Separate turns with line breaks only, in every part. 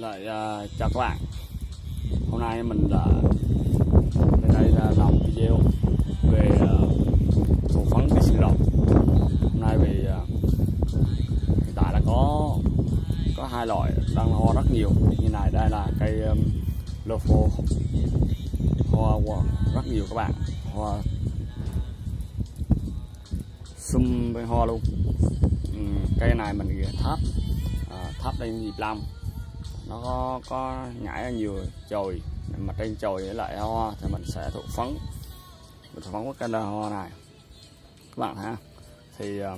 lại uh, chào các bạn hôm nay mình đã đến đây là làm video về uh, phấn cây xương rồng hôm nay về uh, hiện tại là có có hai loại đang hoa rất nhiều. Như này đây là cây um, lofo hoa, hoa rất nhiều các bạn. Hoa sum với hoa luôn. Ừ, cây này mình tháp à, tháp lên dịp lâm nó có, có nhảy nhiều chồi. Mà trên chồi với lại hoa thì mình sẽ thụ phấn. Mình thụ phấn với cây hoa này. Các bạn ha. Thì ờ,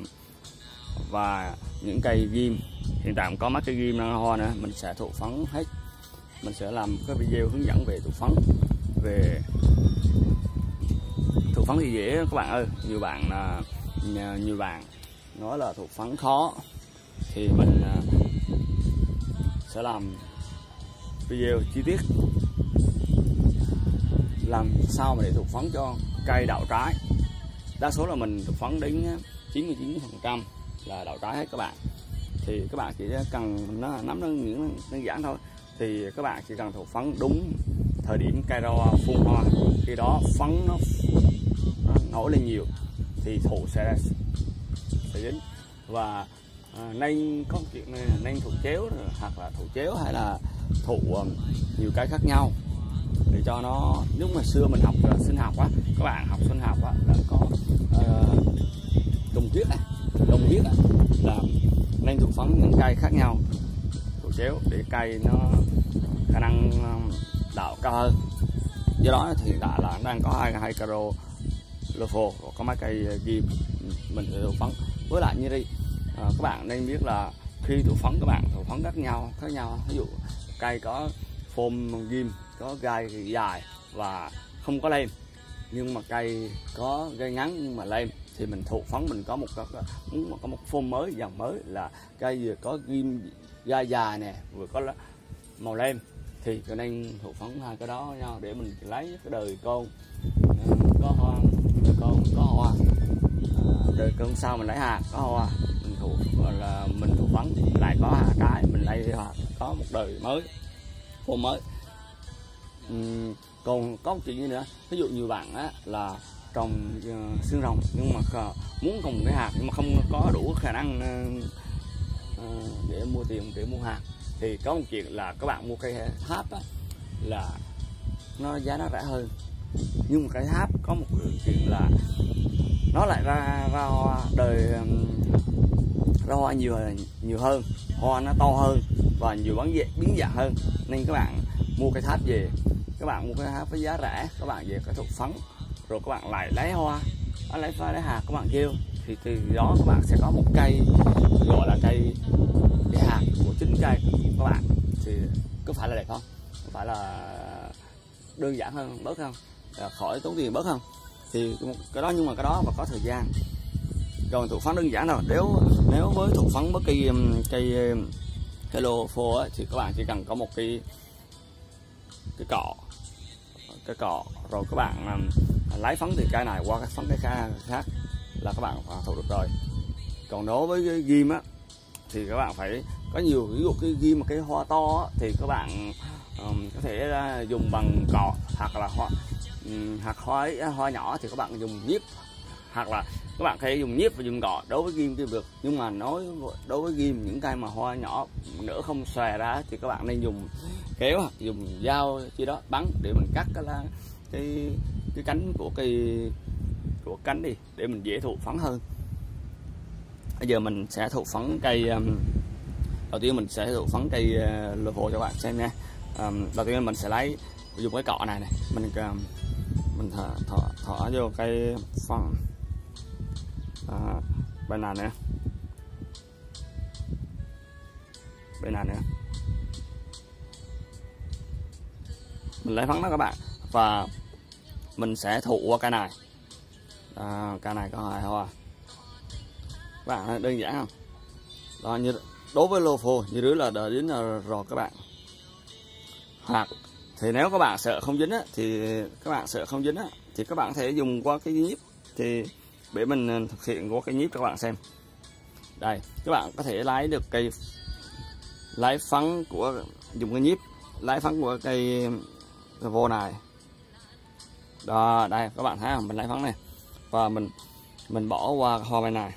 và những cây ghim. Hiện tại cũng có mấy cây ghim đang hoa nữa. Mình sẽ thụ phấn hết. Mình sẽ làm cái video hướng dẫn về thụ phấn. Về thụ phấn thì dễ các bạn ơi. Nhiều bạn ờ, là nhiều bạn nói là thụ phấn khó. Thì mình ờ, sẽ làm video chi tiết. Làm sao mà để thụ phấn cho cây đậu trái. Đa số là mình thụ phấn đến 99 phần trăm là đậu trái hết các bạn. Thì các bạn chỉ cần nó nắm nó những đơn giản thôi. Thì các bạn chỉ cần thụ phấn đúng thời điểm cây rau phun hoa. Khi đó phấn nó, nó nổi lên nhiều thì thụ sẽ sẽ dính. Và à, nên có chuyện này nên thụ chéo hoặc là thụ chéo hay là thụ nhiều cái khác nhau để cho nó lúc mà xưa mình học sinh học á các bạn học sinh học á là có uh, đồng huyết này đồng huyết là nên thụ phấn những cây khác nhau thụ chéo để cây nó khả năng đạo cao hơn do đó thì đã là đang có hai hai caro lofo có mấy cây ghi mình thụ phấn với lại như đi à, các bạn nên biết là khi thụ phấn các bạn thụ phấn khác nhau khác nhau. Ví dụ cây có phôm ghim có gai dài và không có lem. Nhưng mà cây có gai ngắn nhưng mà lem thì mình thụ phấn mình có một có, muốn có một phôm mới dòng mới là cây vừa có ghim gai dài nè vừa có màu lem. Thì cho nên thụ phấn hai cái đó nhau để mình lấy cái đời con. Có hoa đời con có hoa. Ờ, đời con sau mình lấy hạt có hoa là mình thụ phấn lại có hạt cái mình lấy hạt có một đời mới phô mới. Uhm, còn có một chuyện như nữa? Ví dụ như bạn á là trồng uh, xương rồng nhưng mà muốn trồng cái hạt nhưng mà không có đủ khả năng uh, uh, để mua tiền để mua hạt. Thì có một chuyện là các bạn mua cây tháp á, là nó giá nó rẻ hơn. Nhưng mà cây tháp có một chuyện là nó lại ra ra hoa đời ra hoa nhiều nhiều hơn, hoa nó to hơn và nhiều bán dạng biến dạng hơn. Nên các bạn mua cây tháp về, các bạn mua cây tháp với giá rẻ, các bạn về cái thụ phấn, rồi các bạn lại lấy hoa lấy hoa, lấy hạt, các bạn kêu. Thì từ đó các bạn sẽ có một cây, gọi là cây cái hạt của chính cây của các bạn. Thì có phải là đẹp không? Có phải là đơn giản hơn, bớt không? Khỏi tốn tiền bớt không? Thì cái đó, nhưng mà cái đó mà có thời gian còn thụ phấn đơn giản rồi nếu nếu với thụ phấn bất kỳ um, cây hello um, phô ấy, thì các bạn chỉ cần có một cái cái cọ cái cọ. Rồi các bạn um, lấy phấn từ cây này qua cái phấn cái khác là các bạn hoàn thụ được rồi. Còn đối với cái ghim á thì các bạn phải có nhiều ví dụ cái ghim mà cái hoa to á, thì các bạn um, có thể uh, dùng bằng cọ hoặc là hoa um, hoặc hoa hoa nhỏ thì các bạn dùng nhíp hoặc là các bạn có thể dùng nhíp và dùng cọ đối với ghim kim được. Nhưng mà nói đối với ghim những cây mà hoa nhỏ nữa không xòe ra thì các bạn nên dùng kéo hoặc dùng dao chi đó bắn để mình cắt cái lá cái cái cánh của cây của cánh đi để mình dễ thụ phấn hơn. Bây giờ mình sẽ thụ phấn cây um, đầu tiên mình sẽ thụ phấn cây uh, lô hồ cho bạn xem nha. Um, đầu tiên mình sẽ lấy dùng cái cọ này này mình um, mình thở, thở, thở vô cây phần à, bên này nữa. Bên này nữa. Mình lấy phấn đó các bạn. Và mình sẽ thụ qua cái này. À, cái này có hai hoa. Các bạn đơn giản không? Đó như đối với lô phô như đứa là đợi đến là rồi các bạn. Hoặc thì nếu các bạn sợ không dính á, thì các bạn sợ không dính á, thì các bạn có thể dùng qua cái nhíp thì để mình ờ, thực hiện có cái nhíp cho các bạn xem. Đây, các bạn có thể lái được cây lái phấn của, dùng cái nhíp, lái phấn của cây vô này. Đó, đây, các bạn thấy không? Mình lái phấn này. Và mình mình bỏ qua hoa bên này.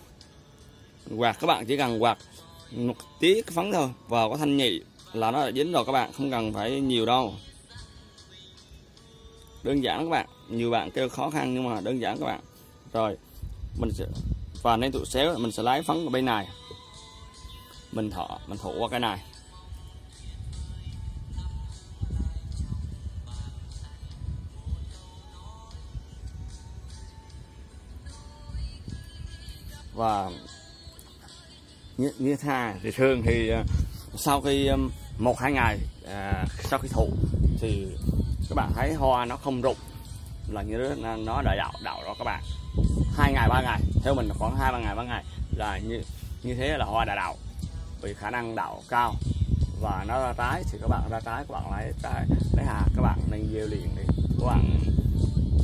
Quạt, các bạn chỉ cần quạt một tí cái phấn thôi. Vào có thanh nhị là nó đã dính rồi các bạn, không cần phải nhiều đâu. Đơn giản các bạn. Nhiều bạn kêu khó khăn nhưng mà đơn giản các bạn. Rồi mình sẽ và nên tụ xéo mình sẽ lái phấn ở bên này. Mình thọ mình thụ qua cái này. Và như, như thà thì thường thì ờ, sau khi ờ, một hai ngày à, sau khi thụ thì các bạn thấy hoa nó không rụng. Là như nó đã đậu đậu đó các bạn hai ngày ba ngày. Theo mình khoảng hai ba ngày ba ngày. Là như như thế là hoa đã đậu vì khả năng đậu cao. Và nó ra trái thì các bạn ra trái các bạn lấy trái lấy hạt. Các bạn nên gieo liền đi. Các bạn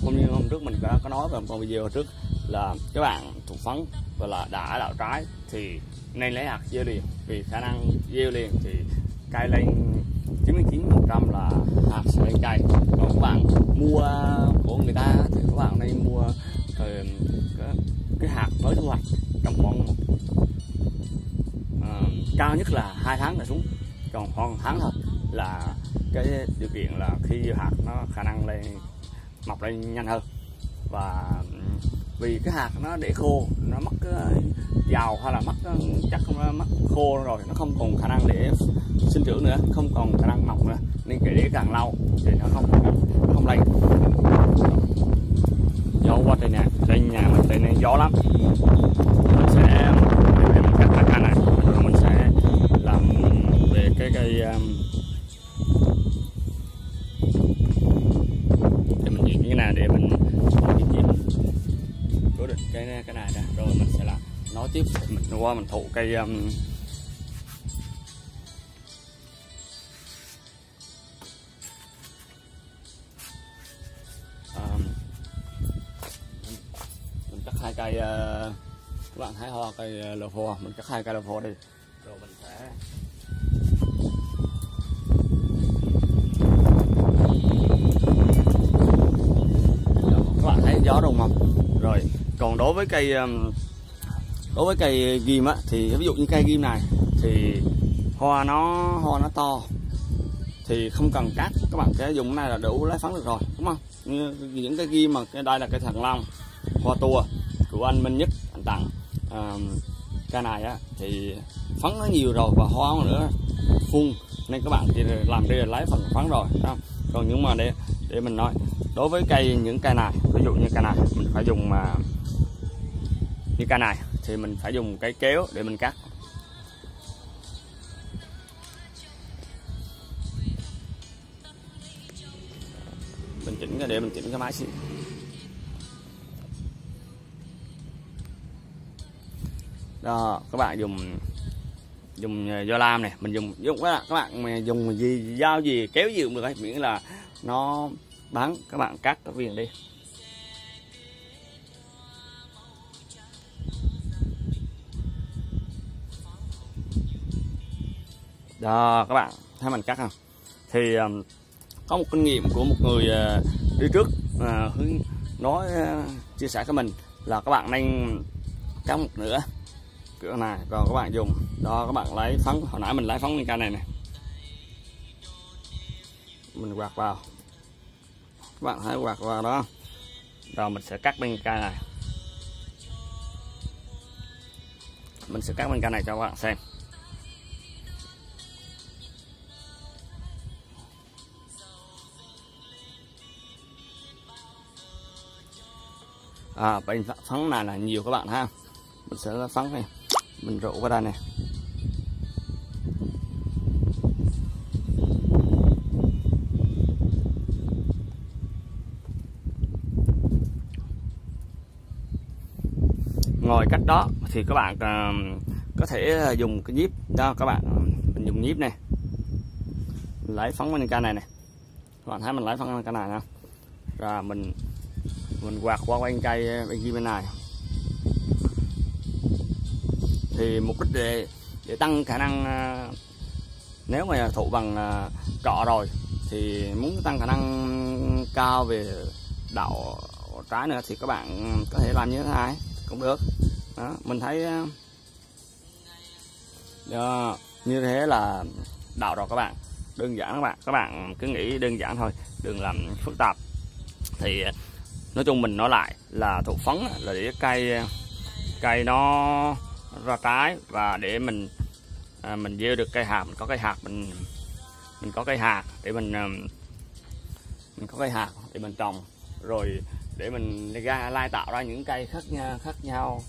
hôm như hôm trước mình có, có nói về một video trước là các bạn thụ phấn và là đã đậu trái thì nên lấy hạt gieo liền. Vì khả năng gieo liền thì cây lên 99% là hạt sẽ lên cây còn các bạn mua của người ta thì các bạn nên mua uh, cái, hạt mới thu hoạch trong khoảng một uh, cao nhất là hai tháng là xuống. Còn khoảng tháng thôi là cái điều kiện là khi hạt nó khả năng lên mọc lên nhanh hơn. Và vì cái hạt nó để khô nó mất ờ, dầu hay là mất ờ, chắc không mất khô rồi nó không còn khả năng để sinh trưởng nữa không còn khả năng mọc nữa. Nên cái để càng lâu thì nó không gió lắm. Mình sẽ để mình cắt cái này rồi mình sẽ làm về cái cây um, để mình chuyển cái này để mình cố định cái cái này nè rồi mình sẽ làm. Nói tiếp mình qua mình thụ cây um, cây uh, các bạn thấy hoa cây uh, lò phô. Mình cắt hai cây lò phô đi. Rồi mình sẽ các bạn thấy gió đồng không? Rồi còn đối với cây um, đối với cây ghim á thì ví dụ như cây ghim này thì hoa nó hoa nó to thì không cần cắt các bạn sẽ dùng cái này là đủ lấy phấn được rồi đúng không? Như những cái ghim mà cái đây là cây thần long hoa tua của anh Minh Nhất anh tặng à, cây này á thì phấn nó nhiều rồi và hoa nữa phun nên các bạn thì làm đi là lấy phần phấn rồi không? còn những mà để để mình nói đối với cây những cây này ví dụ như cây này mình phải dùng mà như cây này thì mình phải dùng cái kéo để mình cắt mình chỉnh cái để mình chỉnh cái máy xịt. Đó, các bạn dùng dùng ờ, do lam này, mình dùng dùng các bạn các bạn dùng gì, dao gì, kéo gì cũng được miễn là nó bắn. Các bạn cắt cái viền đi. Đó, các bạn thấy mình cắt không? Thì có một kinh nghiệm của một người ờ, đi trước ờ, hướng nói chia sẻ với mình là các bạn nên cắt một nửa cửa này còn các bạn dùng. Đó các bạn lấy phấn. Hồi nãy mình lấy phấn lên cây này này mình quạt vào. Các bạn thấy quạt vào đó. Rồi mình sẽ cắt bên cây này. Mình sẽ cắt bên cây này cho các bạn xem. À, bên phấn này là nhiều các bạn ha. Mình sẽ phấn này mình rủ vào đây này ngoài cách đó thì các bạn uh, có thể à, dùng cái nhíp đó các bạn. Mình dùng nhíp này lấy phóng bên cây này này các bạn thấy mình lấy phóng bên cây này nè rồi mình mình quạt qua quanh cây bên kia bên này thì mục đích để để tăng khả năng à, nếu mà thụ bằng à, cọ rồi thì muốn tăng khả năng cao về đậu trái nữa thì các bạn có thể làm như thế này cũng được. Đó, mình thấy à, đó, như thế là đậu rồi các bạn. Đơn giản các bạn các bạn cứ nghĩ đơn giản thôi đừng làm phức tạp. Thì nói chung mình nói lại là thụ phấn là để cây cây nó ra trái và để mình à, mình gieo được cây hạt mình có cây hạt mình mình có cây hạt để mình à, mình có cây hạt để mình trồng rồi để mình ra lai tạo ra những cây khác nhau khác nhau.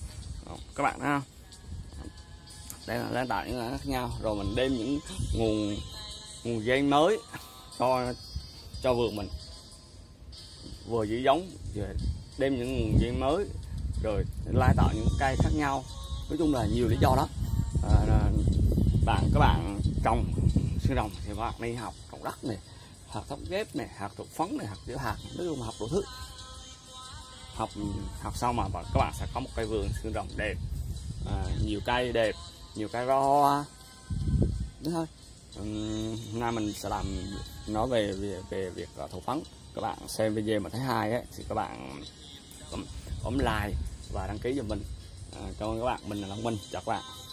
Các bạn ha. Đây là lai tạo những cây khác nhau rồi mình đem những nguồn nguồn gen mới cho cho vườn mình. Vừa giữ giống vừa đem những nguồn gen mới rồi lai tạo những cây khác nhau nói chung là nhiều lý do đó à, bạn các bạn trồng xương rồng thì bạn đi học trồng đất này hạt thóc ghép này hạt thuộc phấn này hạt tiểu hạt nói chung học đủ thứ. Học học xong mà các bạn sẽ có một cây vườn xương rồng đẹp. À, nhiều cây đẹp nhiều cây hoa. Đúng thôi. Hôm nay mình sẽ làm nói về về, về việc à, thổ phấn. Các bạn xem video mà thấy hay ấy, thì các bạn bấm, bấm like và đăng ký cho mình à, cảm ơn các bạn. Mình là Long Minh. Chào các bạn.